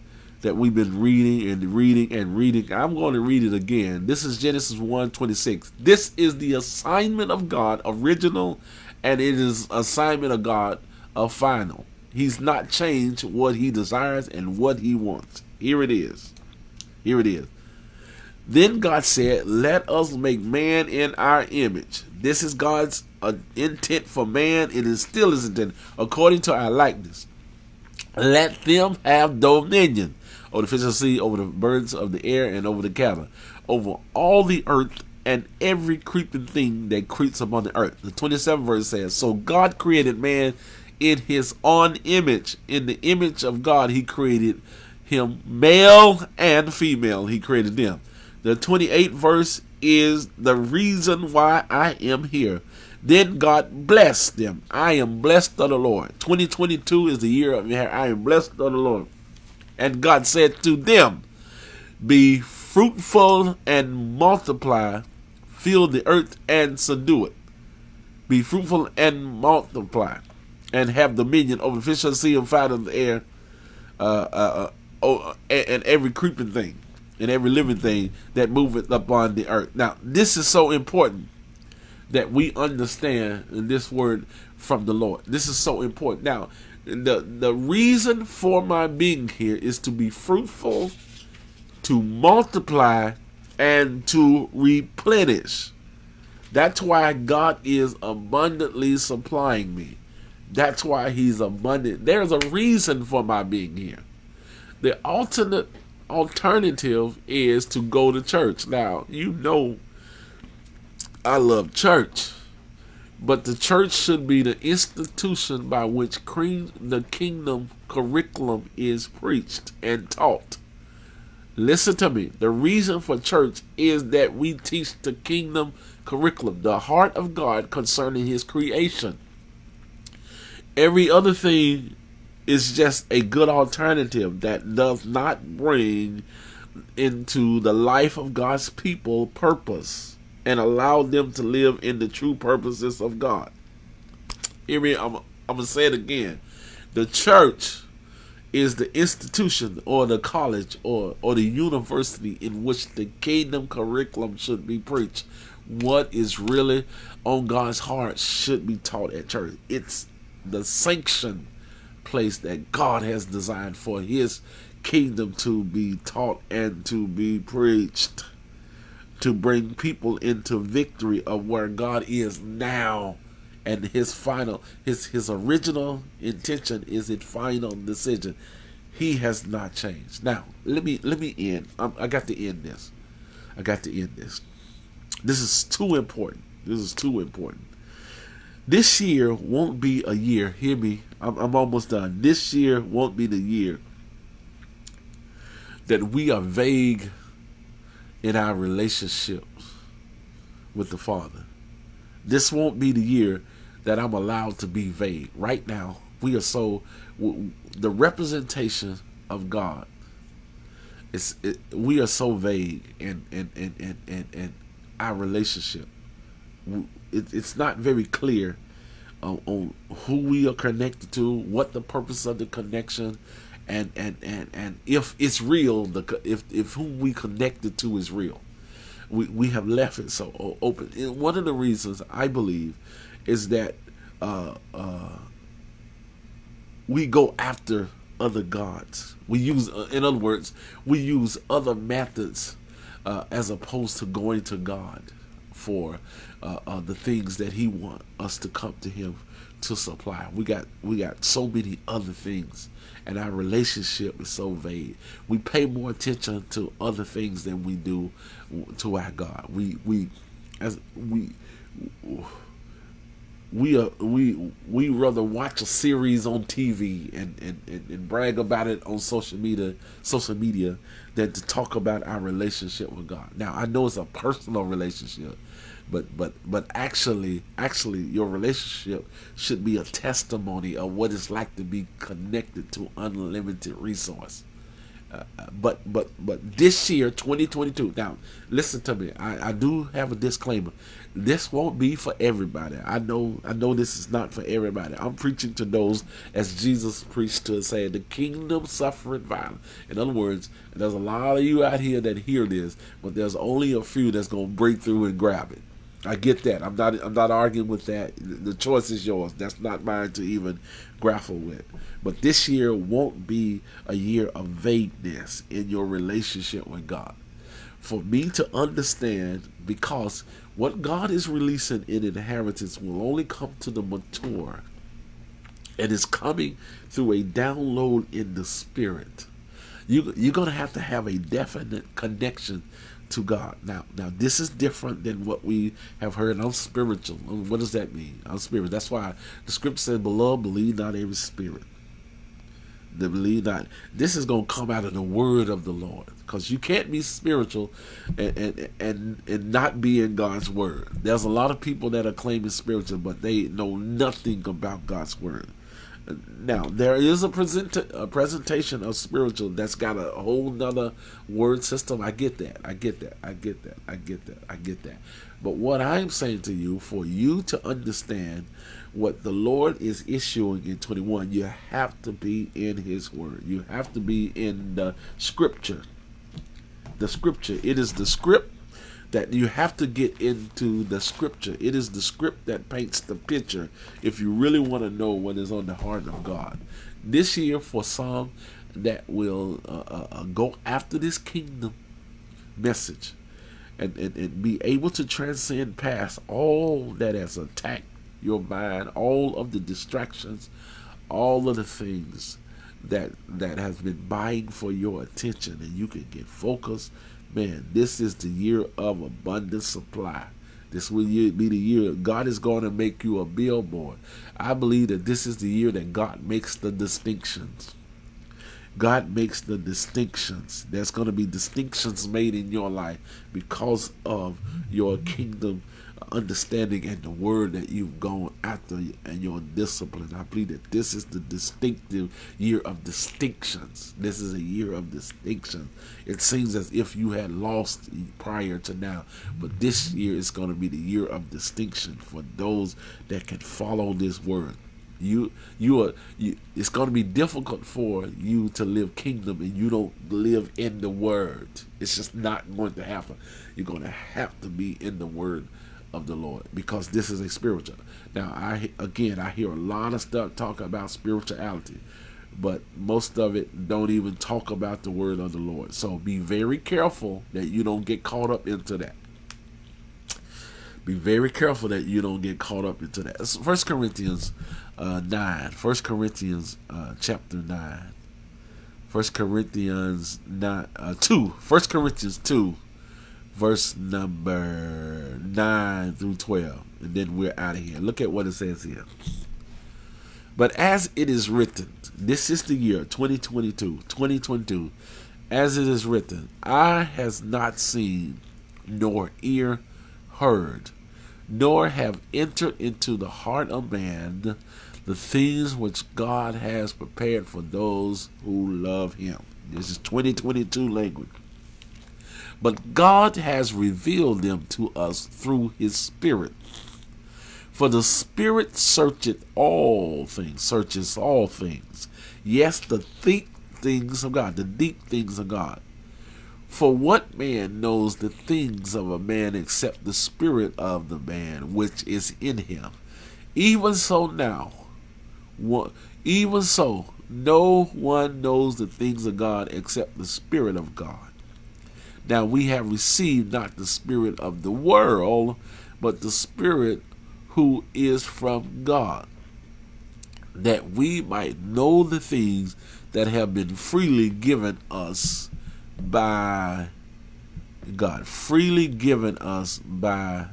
that we've been reading and reading and reading. I'm going to read it again. This is Genesis 1:26. This is the assignment of God, original, and it is assignment of God, a final. He's not changed what he desires and what he wants. Here it is. Here it is. Then God said, Let us make man in our image. This is God's uh, intent for man. It is still his intent, according to our likeness. Let them have dominion over the fish of the sea, over the birds of the air, and over the cattle, over all the earth and every creeping thing that creeps upon the earth. The 27th verse says, So God created man in his own image. In the image of God, he created him male and female. He created them. The 28th verse is the reason why I am here. Then God blessed them. I am blessed of the Lord. 2022 is the year of. I am blessed of the Lord. And God said to them, Be fruitful and multiply, fill the earth and subdue it. Be fruitful and multiply, and have dominion over fish of the sea and fowl of the air, uh, uh, uh, and, and every creeping thing, and every living thing that moveth upon the earth. Now, this is so important that we understand this word from the Lord. This is so important. Now, the the reason for my being here is to be fruitful, to multiply, and to replenish. That's why God is abundantly supplying me. That's why He's abundant. There's a reason for my being here. The alternate alternative is to go to church. Now, you know I love church. But the church should be the institution by which the kingdom curriculum is preached and taught. Listen to me. The reason for church is that we teach the kingdom curriculum, the heart of God concerning his creation. Every other thing is just a good alternative that does not bring into the life of God's people purpose and allow them to live in the true purposes of God. Hear me, I'm, I'm going to say it again. The church is the institution or the college or, or the university in which the kingdom curriculum should be preached. What is really on God's heart should be taught at church. It's the sanctioned place that God has designed for his kingdom to be taught and to be preached to bring people into victory of where God is now and his final his his original intention is his final decision. He has not changed. Now let me let me end. I'm, i got to end this. I got to end this. This is too important. This is too important. This year won't be a year. Hear me. I'm, I'm almost done. This year won't be the year that we are vague in our relationships with the Father. This won't be the year that I'm allowed to be vague. Right now, we are so the representation of God. It's it, we are so vague in in in in, in, in our relationship. It, it's not very clear on, on who we are connected to, what the purpose of the connection, and and and and if it's real, the if if who we connected to is real, we we have left it so open. And one of the reasons I believe is that uh, uh, we go after other gods. We use, uh, in other words, we use other methods uh, as opposed to going to God for uh, the things that He want us to come to Him to supply. We got we got so many other things and our relationship is so vague. We pay more attention to other things than we do to our God. We we as we we are we we rather watch a series on TV and, and, and, and brag about it on social media social media than to talk about our relationship with God. Now I know it's a personal relationship, but but but actually actually your relationship should be a testimony of what it's like to be connected to unlimited resource but but but this year 2022 now listen to me. I, I do have a disclaimer. This won't be for everybody. I know i know this is not for everybody. I'm preaching to those as jesus preached to saying the kingdom suffering violence. In other words there's a lot of you out here that hear this but there's only a few that's going to break through and grab it I get that. I'm not. I'm not arguing with that. The choice is yours. That's not mine to even grapple with. But this year won't be a year of vagueness in your relationship with God. For me to understand, because what God is releasing in inheritance will only come to the mature, and is coming through a download in the spirit. You you're gonna have to have a definite connection to God. Now, now this is different than what we have heard. I'm spiritual. What does that mean? I'm spirit. That's why the scripture said, "Beloved, believe not every spirit." The believe not. This is gonna come out of the word of the Lord, because you can't be spiritual and, and and and not be in God's word. There's a lot of people that are claiming spiritual, but they know nothing about God's word. Now there is a present a presentation of spiritual that's got a whole nother word system. I get that. I get that. I get that. I get that. I get that. But what I'm saying to you, for you to understand what the Lord is issuing in 21, you have to be in His Word. You have to be in the Scripture. The Scripture. It is the script that you have to get into the scripture. It is the script that paints the picture if you really want to know what is on the heart of God. This year, for some that will uh, uh, uh, go after this kingdom message and, and, and be able to transcend past all that has attacked your mind, all of the distractions, all of the things that that has been buying for your attention and you can get focused man, this is the year of abundant supply. This will be the year God is going to make you a billboard. I believe that this is the year that God makes the distinctions. God makes the distinctions. There's going to be distinctions made in your life because of your kingdom understanding and the word that you've gone after and your discipline. I believe that this is the distinctive year of distinctions. This is a year of distinction. It seems as if you had lost prior to now, but this year is going to be the year of distinction for those that can follow this word. You, you are. You, it's going to be difficult for you to live kingdom, and you don't live in the word. It's just not going to happen. You're going to have to be in the word of the Lord because this is a spiritual. Now, I again, I hear a lot of stuff talk about spirituality, but most of it don't even talk about the word of the Lord. So be very careful that you don't get caught up into that. Be very careful that you don't get caught up into that. First Corinthians uh, nine. First Corinthians uh, chapter nine. First Corinthians nine uh, two. First Corinthians two verse number 9 through 12. And then we're out of here. Look at what it says here. But as it is written, this is the year 2022, 2022. As it is written, eye has not seen, nor ear heard, nor have entered into the heart of man the things which God has prepared for those who love him. This is 2022 language. But God has revealed them to us through his Spirit. For the Spirit searcheth all things, searches all things. Yes, the deep things of God, the deep things of God. For what man knows the things of a man except the spirit of the man which is in him? Even so now, even so, no one knows the things of God except the spirit of God. Now we have received not the spirit of the world, but the spirit who is from God, that we might know the things that have been freely given us by God. Freely given us by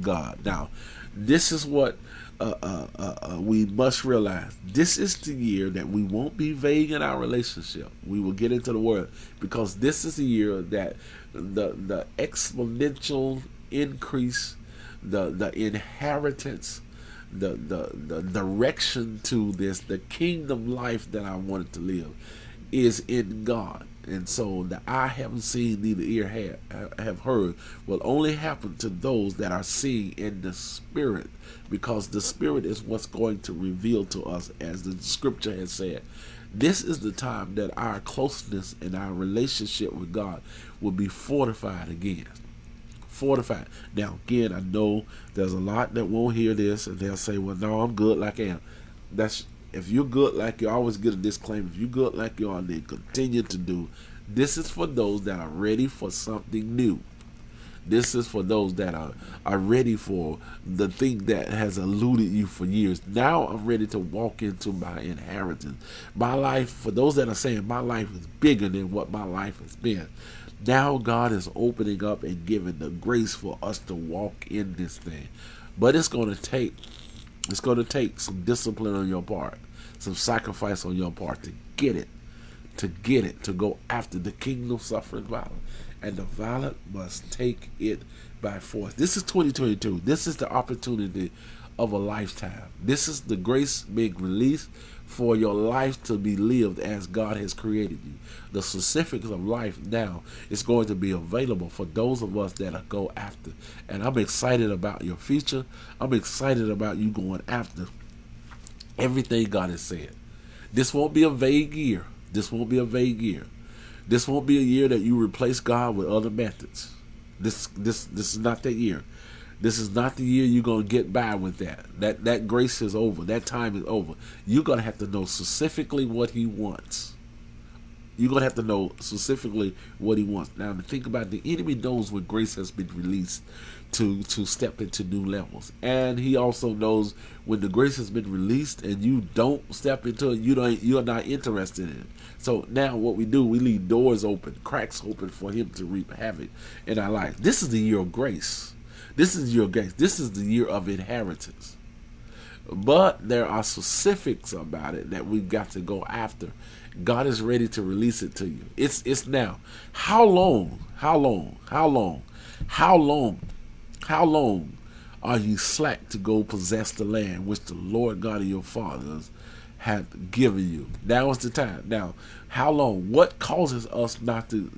God. Now, this is what uh, uh, uh, uh, we must realize this is the year that we won't be vague in our relationship. We will get into the word because this is the year that the the exponential increase, the the inheritance, the the the direction to this, the kingdom life that I wanted to live, is in God. And so the eye haven't seen, neither ear have, have heard, will only happen to those that are seeing in the spirit, because the spirit is what's going to reveal to us, as the scripture has said. This is the time that our closeness and our relationship with God will be fortified again. Fortified. Now, again, I know there's a lot that won't hear this, and they'll say, "Well, no, I'm good like I am." That's if you're good like you always get a disclaimer. If you're good like you are, then continue to do. This is for those that are ready for something new. This is for those that are, are ready for the thing that has eluded you for years. Now I'm ready to walk into my inheritance. My life, for those that are saying my life is bigger than what my life has been. Now God is opening up and giving the grace for us to walk in this thing. But it's going to take it's going to take some discipline on your part, some sacrifice on your part to get it, to get it, to go after the kingdom suffering violence. And the violent must take it by force. This is 2022. This is the opportunity of a lifetime. This is the grace being released for your life to be lived as God has created you. The specifics of life now is going to be available for those of us that go after. And I'm excited about your future. I'm excited about you going after everything God has said. This won't be a vague year. This won't be a vague year. This won't be a year that you replace God with other methods. This this this is not that year. This is not the year you're gonna get by with that. That that grace is over. That time is over. You're gonna have to know specifically what He wants. You're gonna have to know specifically what He wants. Now, to think about the enemy knows when grace has been released to to step into new levels, and he also knows when the grace has been released and you don't step into it. You don't. You're not interested in it. So now, what we do, we leave doors open, cracks open for Him to reap havoc in our life. This is the year of grace. This is your grace. This is the year of inheritance. But there are specifics about it that we've got to go after. God is ready to release it to you. It's it's now. How long? How long? How long? How long? How long are you slack to go possess the land which the Lord God of your fathers had given you? Now is the time. Now, how long? What causes us not to?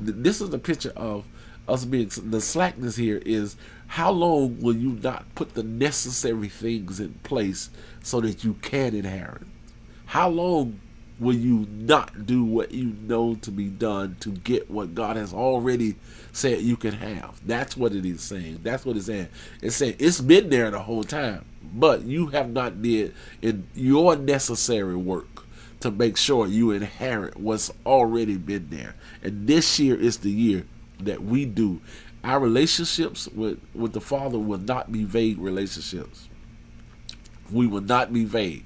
This is the picture of us being the slackness here is how long will you not put the necessary things in place so that you can inherit? How long will you not do what you know to be done to get what God has already said you can have? That's what it is saying. That's what it's saying. It's saying it's been there the whole time, but you have not did in your necessary work to make sure you inherit what's already been there. And this year is the year that we do, our relationships with, with the Father will not be vague relationships. We will not be vague.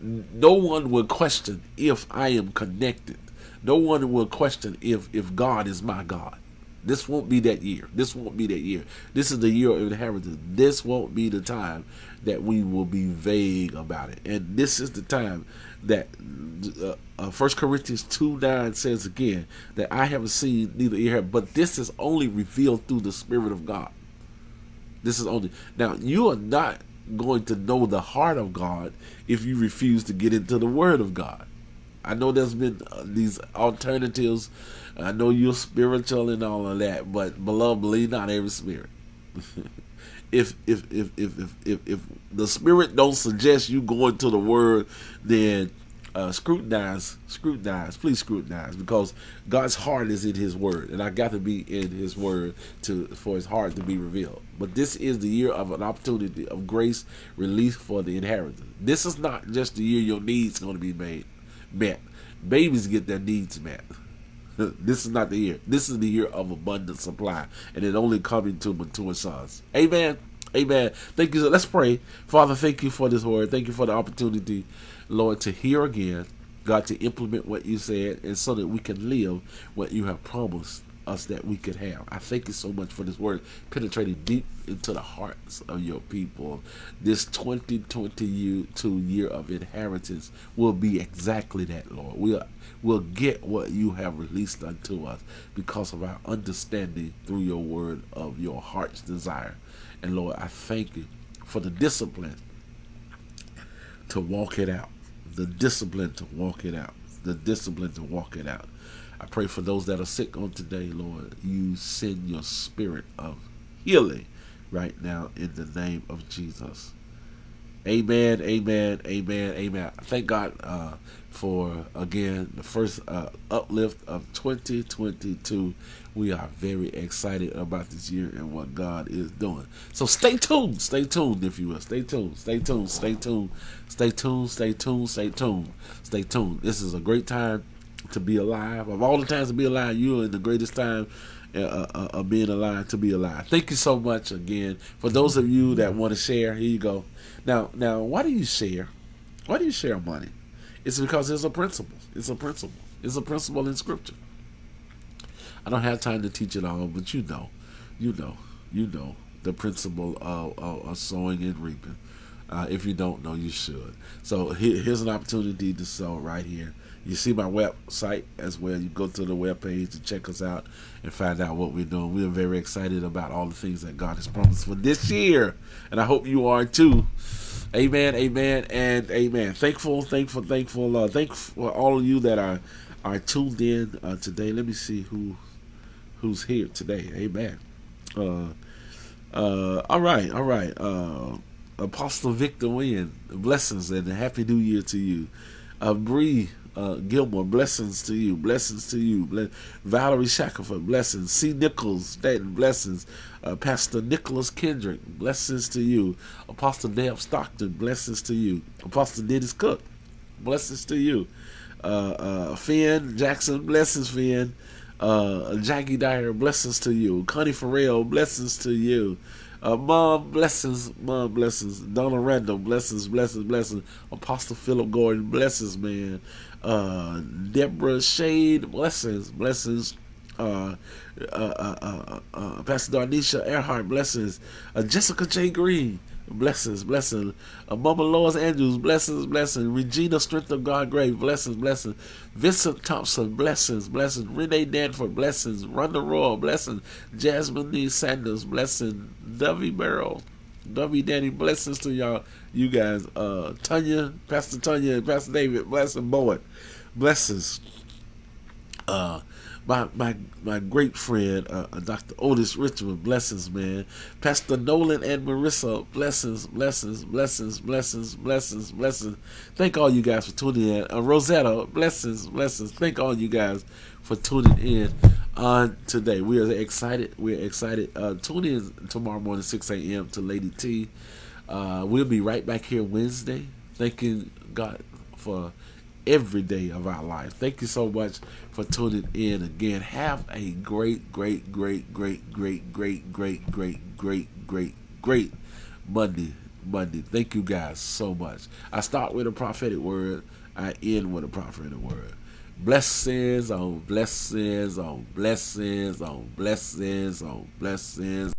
No one will question if I am connected. No one will question if if God is my God. This won't be that year. This won't be that year. This is the year of inheritance. This won't be the time that we will be vague about it. And this is the time that uh, uh, 1 Corinthians 2 9 says again that I haven't seen neither ear but this is only revealed through the Spirit of God. This is only now you are not going to know the heart of God if you refuse to get into the Word of God. I know there's been uh, these alternatives. I know you're spiritual and all of that, but beloved, believe not every spirit. if, if if if if if if the spirit don't suggest you going to the Word, then uh, scrutinize, scrutinize, please scrutinize, because God's heart is in His Word, and I got to be in His Word to for His heart to be revealed. But this is the year of an opportunity of grace released for the inheritance. This is not just the year your needs going to be made met. Babies get their needs met. this is not the year. This is the year of abundant supply, and it only coming to mature sons. Amen. Amen. Thank you. Let's pray. Father, thank you for this word. Thank you for the opportunity, Lord, to hear again. God, to implement what you said, and so that we can live what you have promised us that we could have. I thank you so much for this word penetrating deep into the hearts of your people. This 2022 year of inheritance will be exactly that, Lord. We'll, we'll get what you have released unto us because of our understanding through your word of your heart's desire. And Lord, I thank you for the discipline to walk it out. The discipline to walk it out. The discipline to walk it out. I pray for those that are sick on today, Lord. You send your spirit of healing right now in the name of Jesus. Amen, amen, amen, amen. Thank God uh, for, again, the first uh, uplift of 2022. We are very excited about this year and what God is doing. So stay tuned, stay tuned, if you will. Stay tuned, stay tuned, stay tuned, stay tuned, stay tuned, stay tuned, stay tuned. This is a great time to be alive. Of all the times to be alive, you are in the greatest time uh, uh, uh, being alive to be alive. Thank you so much again for those of you that want to share. Here you go. Now, now, why do you share? Why do you share money? It's because it's a principle. It's a principle. It's a principle in Scripture. I don't have time to teach it all, but you know, you know, you know the principle of, of, of sowing and reaping. Uh, if you don't know, you should. So here, here's an opportunity to sow right here. You see my website as well. You go to the web page to check us out and find out what we're doing. We're very excited about all the things that God has promised for this year, and I hope you are too. Amen, amen, and amen. Thankful, thankful, thankful. Uh, thankful for all of you that are are tuned in uh, today. Let me see who who's here today. Amen. Uh, uh, all right, all right. Uh, Apostle Victor Wynn, blessings and a happy new year to you. Uh, Bree uh, Gilmore, blessings to you, blessings to you. Valerie Shackelford, blessings. C. Nichols, Stanton, blessings. Uh, Pastor Nicholas Kendrick, blessings to you. Apostle Dale Stockton, blessings to you. Apostle Dennis Cook, blessings to you. Uh, uh, Finn Jackson, blessings, Finn. Uh, Jackie Dyer, blessings to you. Connie Farrell, blessings to you. Uh, Mom, blessings, Mom, blessings. Donna Randall, blessings, blessings, blessings. Apostle Philip Gordon, blessings, man. Uh, Deborah Shade, blessings, blessings. Uh, uh, uh, uh, uh Pastor Darnisha Earhart, blessings. Uh, Jessica J. Green, blessings, blessings. Uh, Mama Lois Andrews, blessings, blessings. Regina Strength of God Grave, blessings, blessings. Vincent Thompson, blessings, blessings. Renee Danford, blessings. Rhonda Royal, blessings. Jasmine Lee Sanders, blessings. Dovey Barrow, Dovey Danny, blessings to y'all, you guys. Uh, Tanya, Pastor Tanya, and Pastor David, blessing Boyd, blessings. Uh, my my my great friend, uh, uh Dr. Otis Richmond, blessings, man. Pastor Nolan and Marissa, blessings, blessings, blessings, blessings, blessings, blessings. Thank all you guys for tuning in. Uh, Rosetta, blessings, blessings. Thank all you guys for tuning in on today. We are excited. We're excited. Uh, tune in tomorrow morning, 6 a.m. to Lady T. Uh, we'll be right back here Wednesday. Thanking God for every day of our life. Thank you so much for tuning in again. Have a great, great, great, great, great, great, great, great, great, great, great Monday. Monday. Thank you guys so much. I start with a prophetic word. I end with a prophetic word. Blessings on blessings on blessings on blessings on blessings.